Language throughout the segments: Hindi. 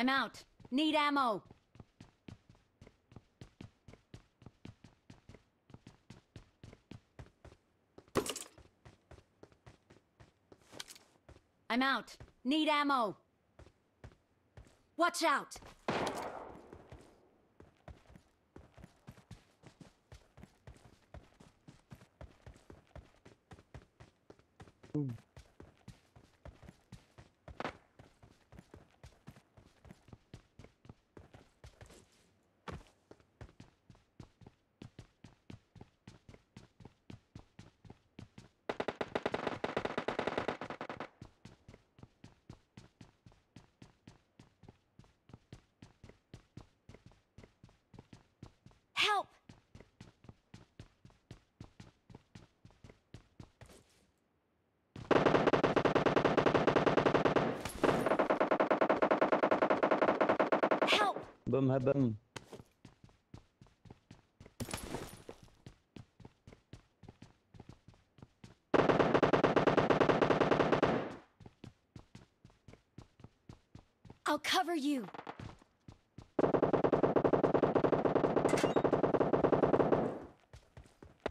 I'm out. Need ammo. I'm out. Need ammo. Watch out. Help! Boom, boom. I'll cover you.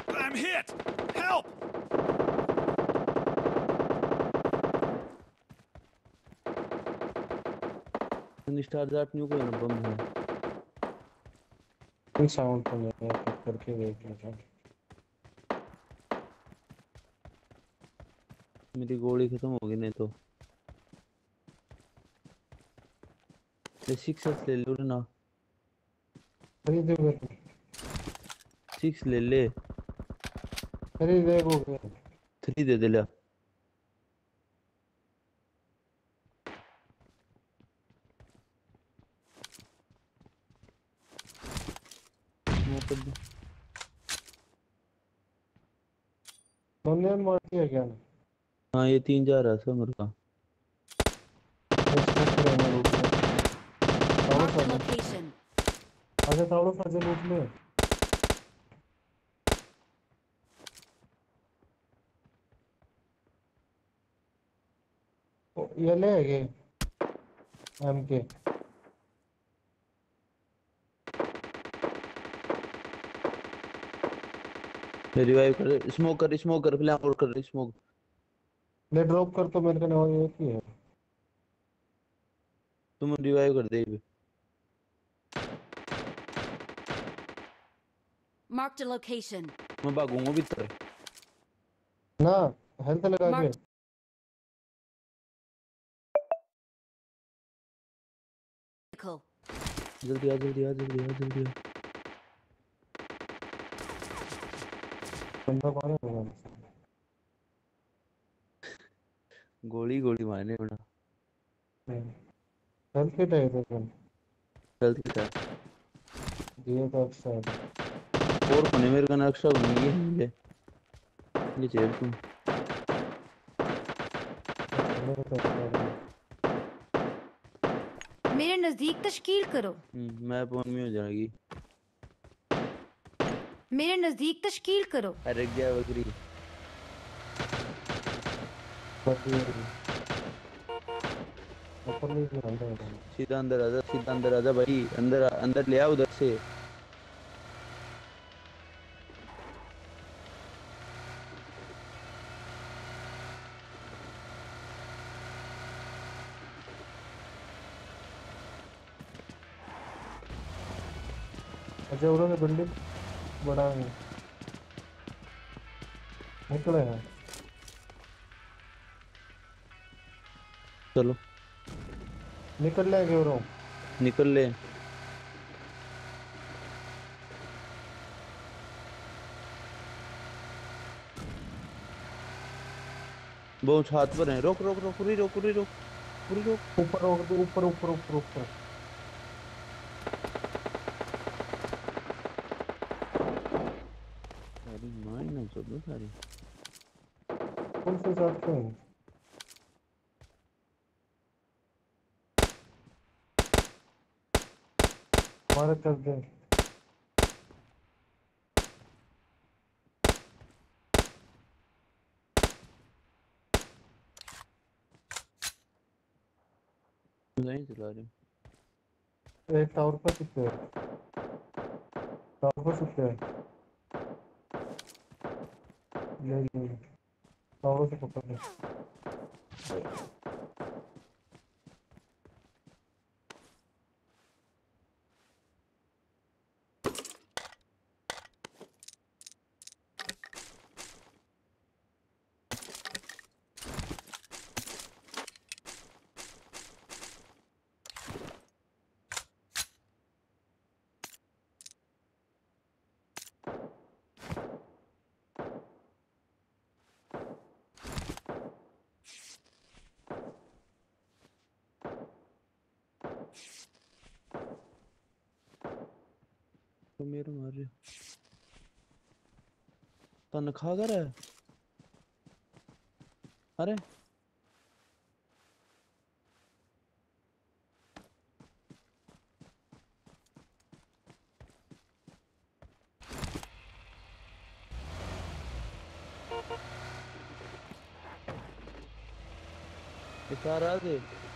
I'm hit! Help! स्टार जाट न्यू ना बम है कोई साउंड तो नहीं है करके देख लेता हूँ। मेरी गोली खत्म हो गई नहीं तो सिक्स ले लो ना खरीदे फिर सिक्स ले ले खरीदे वो फिर थ्री दे दे ले कर दो। बंदे ने मार दिया क्या? हाँ ये तीन जा रहा था मेरे का। में तावड़ो साजे रूट में ये ले गए एम रिवाइव कर स्मोक कर स्मोक कर प्लान और कर स्मोक ले ड्रॉप कर तो मेरे को नहीं एक ही है। तुम रिवाइव कर दे। Marked a location. मैं भागूँगा भीतर ना हेल्थ लगा के। जल्दी आ जल्दी आ जल्दी आ जल्दी आ। बंदा मारे मेरा गोली गोली मारने बना हेल्थ किट है इधर पर हेल्थ की था। दिए तो अच्छा। है और कोने मेरे का नक्शा बनी है। मिले ये चेयर तुम। मेरे है नज़दीक तश्कील करो। हम्म, मैप ऑन में हो जाएगी मेरे नज़दीक तश्कील करो। अरे गया बकरी। सीधा अंदर आजा सीधा अंदर आजा भाई। अंदर अंदर ले आ उधर से। अच्छा बिल्डिंग बड़ा है। निकले हैं चलो। निकल लेंगे और। निकल ले। वो छात पर है। रोक रोक रोक पूरी रोक पूरी रोक पूरी रोक। ऊपर ऊपर ऊपर ऊपर ऊपर ऊपर अरे मार ना सारी। कौन से साथ हैं? हमारे कर दे नहीं चला रहे। एक टावर पर हैं। टावर पर छुपते हैं ले से पकड़ तो मेरे मार। रहे तनख्वाह कर है? अरे। इशारा दे।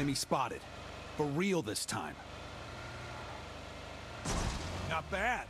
Enemy spotted. For real this time. Not bad.